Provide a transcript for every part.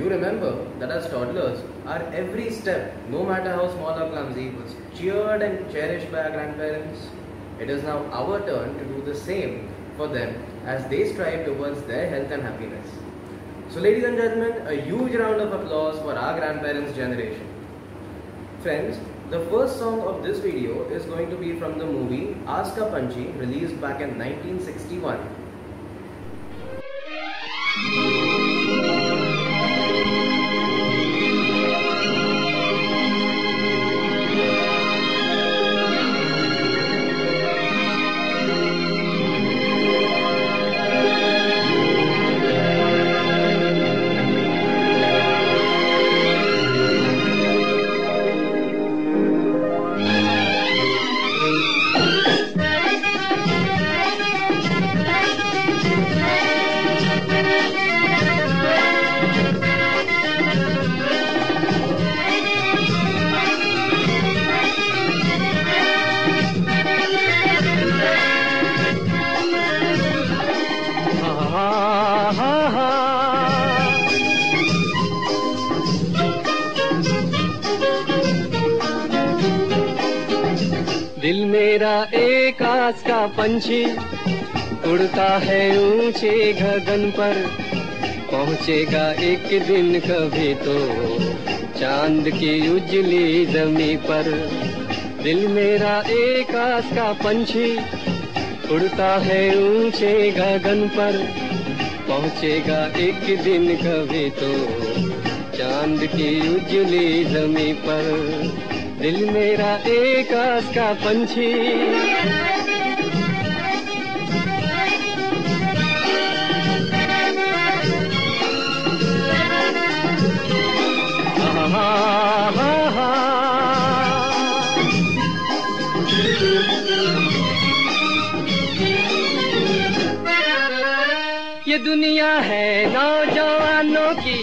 remember that as toddlers, our every step, no matter how small or clumsy, was cheered and cherished by our grandparents. It is now our turn to do the same for them as they strive towards their health and happiness. So, ladies and gentlemen, a huge round of applause for our grandparents' generation. Friends, the first song of this video is going to be from the movie Ask a Panchi, released back in 1961. दिल मेरा एक आस का पंछी। उड़ता है ऊँचे गगन पर। पहुंचेगा एक दिन कभी तो चाँद की उजली जमी पर। दिल मेरा एक आस का पंछी। उड़ता है ऊँचे गगन पर। पहुंचेगा एक दिन कभी तो चाँद की उजली जमी पर। दिल मेरा एक आस का पंछी। ये दुनिया है नौजवानों की,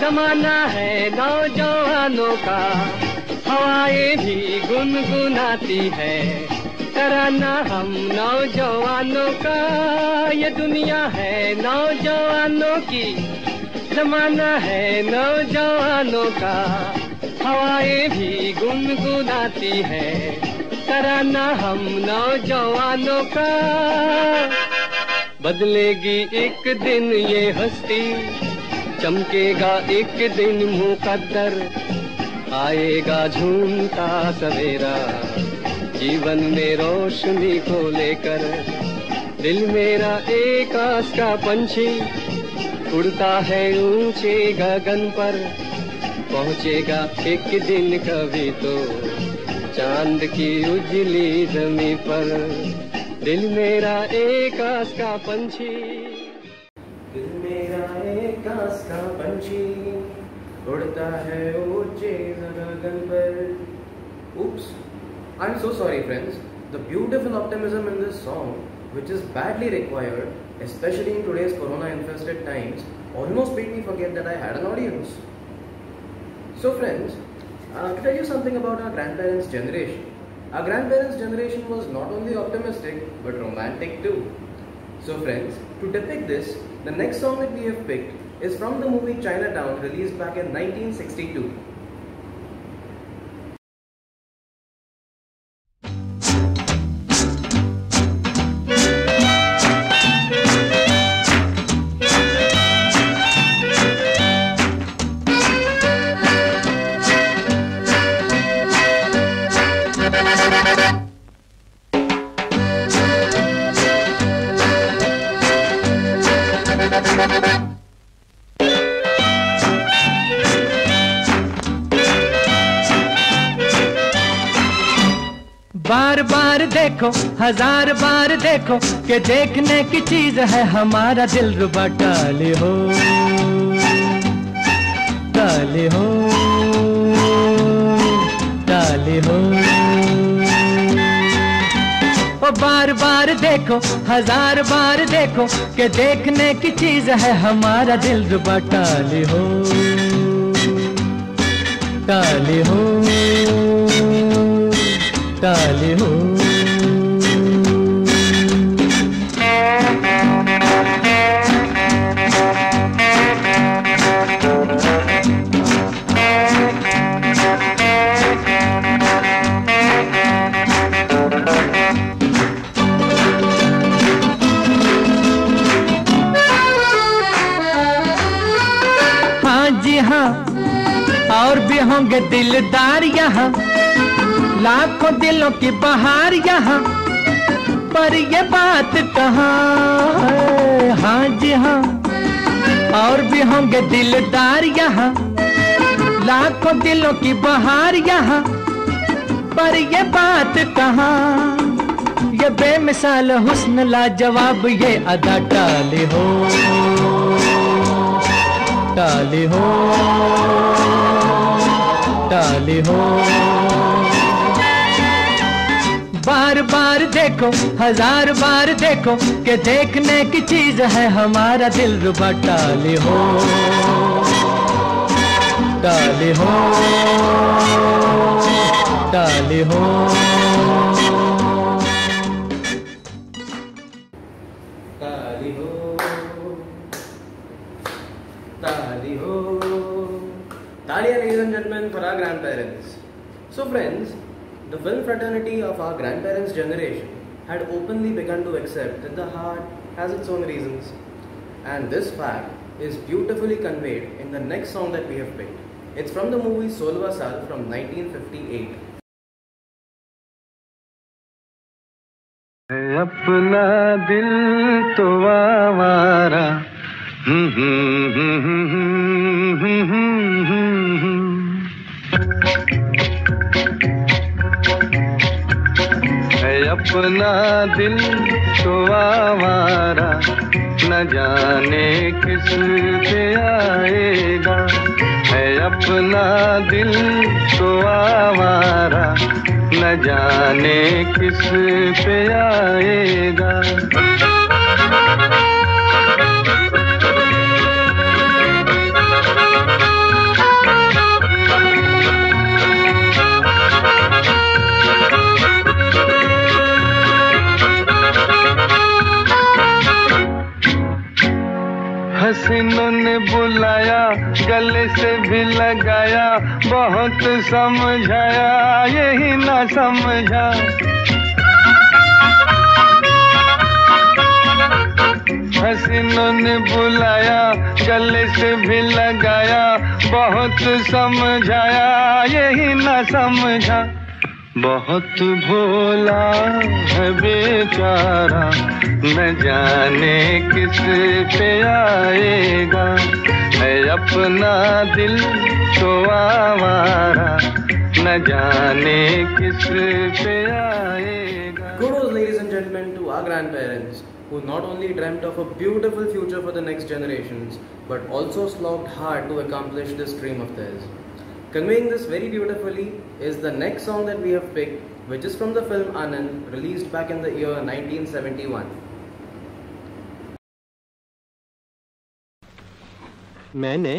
जमाना है नौजवानों का। हवाएँ भी गुनगुनाती है। तराना हम नौजवानों का, ये दुनिया है नौजवानों की। जमाना है नौजवानों का, हवाएँ भी गुनगुनाती है। तराना हम नौजवानों का। बदलेगी एक दिन ये हस्ती, चमकेगा एक दिन मुकद्दर। आएगा झूमता सवेरा। जीवन में रोशनी को लेकर दिल मेरा एक आस का पंछी उड़ता है ऊँचे गगन पर। पहुंचेगा एक दिन कभी तो चाँद की उजली जमी पर। दिल मेरा एक आस का पंछी। दिल मेरा एक आस का पंछी। उड़ता है ऊंचे गगन पर oops i'm so sorry friends the beautiful optimism in this song which is badly required especially in today's corona infested times almost made me forget that i had an audience so friends uh, to tell you something about our grandparents generation our grandparents generation was not only optimistic but romantic too so friends to depict this the next song that we have picked is from the movie Chinatown released back in 1962. देखो, हज़ार बार देखो कि देखने की चीज़ है हमारा दिल रुबा टाले हो। टाले हो। टाले हो। ओ, बार बार देखो, हज़ार बार देखो कि देखने की चीज़ है हमारा दिल रुबा टाले हो। टाले हो। टाले हो। यहाँ, और भी होंगे दिलदार यहाँ, लाखों दिलों की बहार यहाँ, पर ये बात कहाँ हाँ? जी हाँ और भी होंगे दिलदार यहाँ, लाखों दिलों की बहार यहाँ, पर ये बात कहाँ? ये बेमिसाल हुस्न लाजवाब ये अदा टाली हो। टाली हो टाली हो। बार बार देखो, हज़ार बार देखो कि देखने की चीज़ है हमारा दिल रुबा। टाली हो टाली हो टाली हो। Talia, ladies and gentlemen, for our grandparents. So, friends, the film fraternity of our grandparents' generation had openly begun to accept that the heart has its own reasons. And this fact is beautifully conveyed in the next song that we have picked. It's from the movie Solva Sal from 1958. है अपना दिल तो आवारा अपना दिल तो आवारा न जाने किस पे आएगा। है अपना दिल तो आवारा न जाने किस पे आएगा। बुलाया, गले से भी लगाया, बहुत समझाया, यही ना समझा। हसीनों ने बुलाया, गले से भी लगाया, बहुत समझाया, यही ना समझा। बहुत भोला है बेचारा, न जाने किस पे आएगा। है अपना दिल तो आवारा, न जाने किस पे आएगा। Good morning ladies and gentleman to our grand parents who not only dreamed of a beautiful future for the next generations but also slogged hard to accomplish this dream of theirs Conveying this very beautifully is the next song that we have picked, which is from the film Anand, released back in the year 1971. मैंने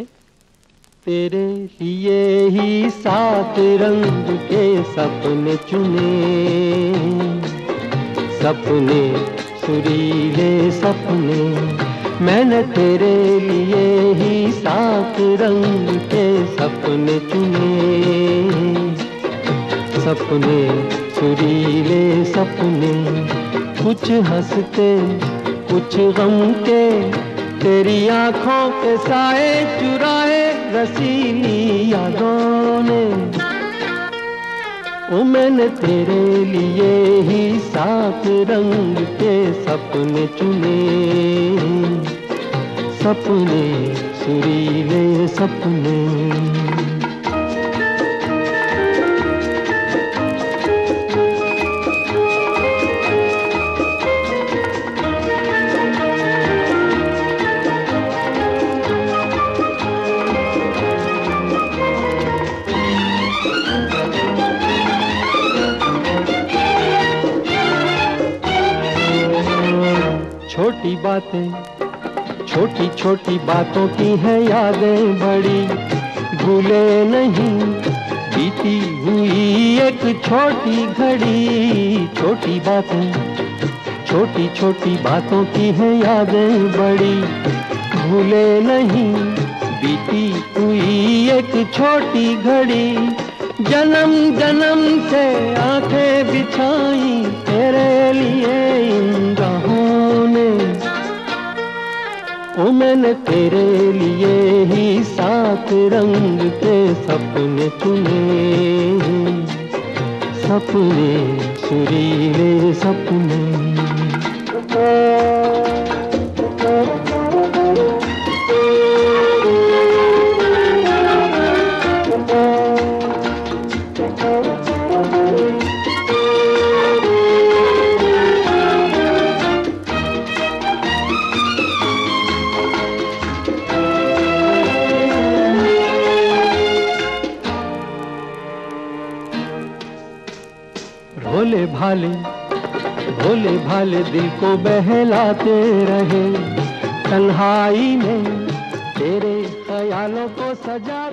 तेरे लिए ही सात रंग के सपने चुने सपने सुरीले सपने मैंने तेरे लिए ही सात रंग के सपने चुने। सपने, सुरीले सपने, कुछ हँसते, कुछ गम के, तेरी आँखों के साए चुराए रसीली यादों ने। ओ, मैंने तेरे लिए ही सात रंग के सपने चुने। सपने सुरीले सपने। छोटी बातें छोटी छोटी बातों की है यादें बड़ी। भूले नहीं, बीती हुई एक छोटी घड़ी। छोटी बातें, छोटी छोटी बातों की है यादें बड़ी। भूले नहीं, बीती हुई एक छोटी घड़ी। जन्म जन्म से आँखें बिछाई तेरे लिए। इन ओ मैंने तेरे लिए ही सात रंग के सपने चुने। सपने सुरीले सपने। भोले भाले भोले दिल को बहलाते रहे। तन्हाई में तेरे ख्यालों को रहे